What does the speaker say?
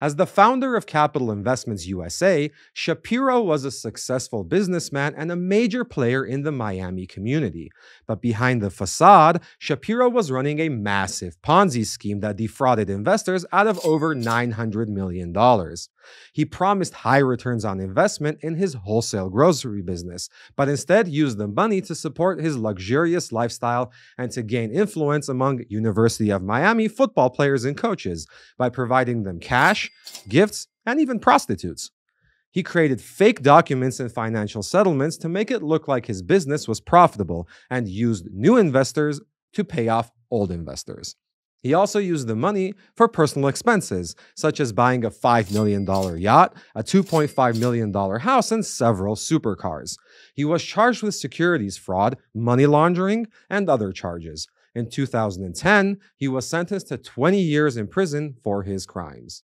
As the founder of Capitol Investments USA, Shapiro was a successful businessman and a major player in the Miami community. But behind the facade, Shapiro was running a massive Ponzi scheme that defrauded investors out of over $900 million. He promised high returns on investment in his wholesale grocery business, but instead used the money to support his luxurious lifestyle and to gain influence among University of Miami football players and coaches by providing them cash, gifts, and even prostitutes. He created fake documents and financial settlements to make it look like his business was profitable and used new investors to pay off old investors. He also used the money for personal expenses, such as buying a $5 million yacht, a $2.5 million house, and several supercars. He was charged with securities fraud, money laundering, and other charges. In 2010, he was sentenced to 20 years in prison for his crimes.